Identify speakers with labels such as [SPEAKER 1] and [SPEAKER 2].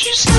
[SPEAKER 1] what you say.